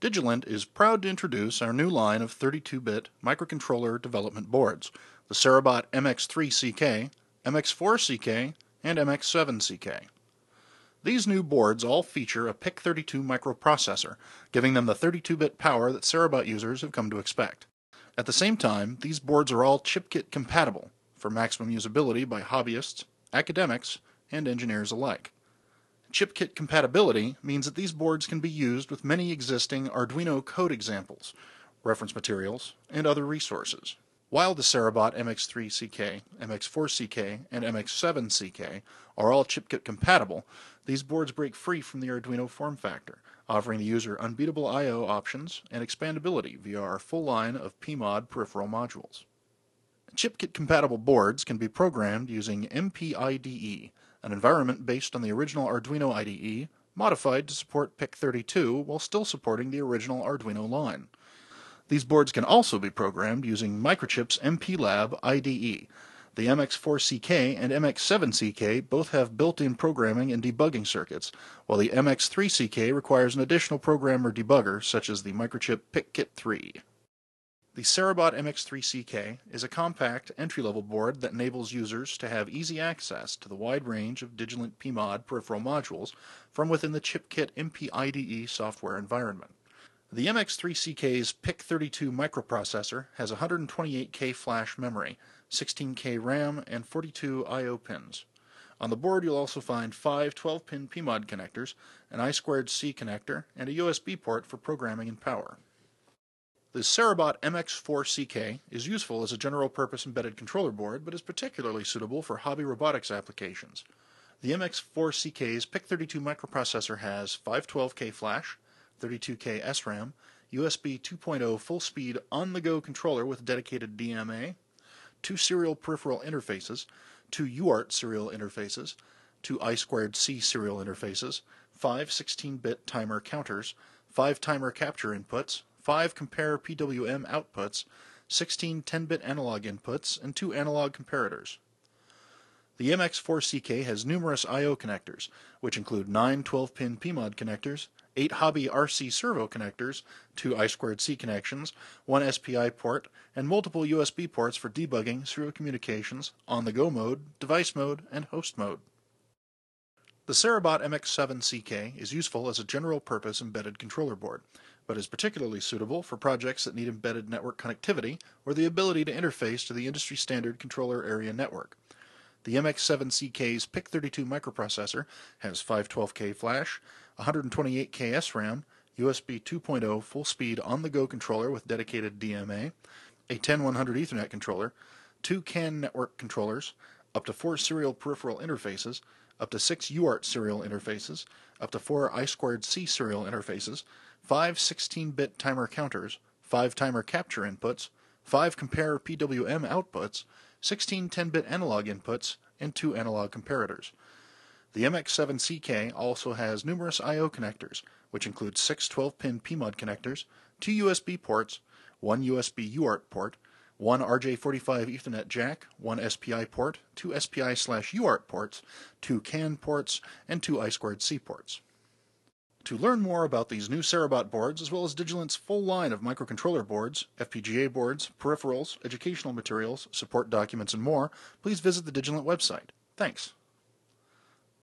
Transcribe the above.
Digilent is proud to introduce our new line of 32-bit microcontroller development boards, the Cerebot MX3CK, MX4CK, and MX7CK. These new boards all feature a PIC32 microprocessor, giving them the 32-bit power that Cerebot users have come to expect. At the same time, these boards are all ChipKit compatible for maximum usability by hobbyists, academics, and engineers alike. ChipKit compatibility means that these boards can be used with many existing Arduino code examples, reference materials, and other resources. While the Cerebot MX3CK, MX4CK, and MX7CK are all ChipKit compatible, these boards break free from the Arduino form factor, offering the user unbeatable I.O. options and expandability via our full line of PMOD peripheral modules. ChipKit compatible boards can be programmed using MPIDE, an environment based on the original Arduino IDE, modified to support PIC32 while still supporting the original Arduino line. These boards can also be programmed using Microchip's MPLAB IDE. The MX4CK and MX7CK both have built-in programming and debugging circuits, while the MX3CK requires an additional programmer debugger such as the Microchip PICkit3. The Cerebot MX3CK is a compact, entry-level board that enables users to have easy access to the wide range of Digilent PMOD peripheral modules from within the ChipKit MPIDE software environment. The MX3CK's PIC32 microprocessor has 128K flash memory, 16K RAM, and 42 I.O. pins. On the board you'll also find five 12-pin PMOD connectors, an I2C connector, and a USB port for programming and power. The Cerebot MX4CK is useful as a general-purpose embedded controller board, but is particularly suitable for hobby robotics applications. The MX4CK's PIC32 microprocessor has 512K flash, 32K SRAM, USB 2.0 full-speed on-the-go controller with dedicated DMA, two serial peripheral interfaces, two UART serial interfaces, two I2C serial interfaces, five 16-bit timer counters, five timer capture inputs, 5 compare PWM outputs, 16 10-bit analog inputs, and 2 analog comparators. The MX4CK has numerous I.O. connectors, which include 9 12-pin PMOD connectors, 8 Hobby RC servo connectors, 2 I2C connections, 1 SPI port, and multiple USB ports for debugging, serial communications, on-the-go mode, device mode, and host mode. The Cerebot MX7CK is useful as a general-purpose embedded controller board but is particularly suitable for projects that need embedded network connectivity or the ability to interface to the industry standard controller area network. The MX7CK's PIC32 microprocessor has 512K flash, 128K SRAM, USB 2.0 full speed on the go controller with dedicated DMA, a 10100 Ethernet controller, two CAN network controllers, up to four serial peripheral interfaces, up to six UART serial interfaces, up to four I2C serial interfaces, five 16-bit timer counters, five timer capture inputs, five compare PWM outputs, 16 10-bit analog inputs, and two analog comparators. The MX7CK also has numerous I.O. connectors, which include six 12-pin PMOD connectors, two USB ports, one USB UART port, one RJ45 Ethernet jack, one SPI port, two SPI slash UART ports, two CAN ports, and two I2C ports. To learn more about these new Cerebot boards, as well as Digilent's full line of microcontroller boards, FPGA boards, peripherals, educational materials, support documents, and more, please visit the Digilent website. Thanks.